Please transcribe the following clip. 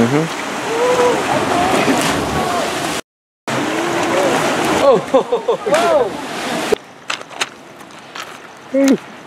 Mm-hmm. Oh! Hey.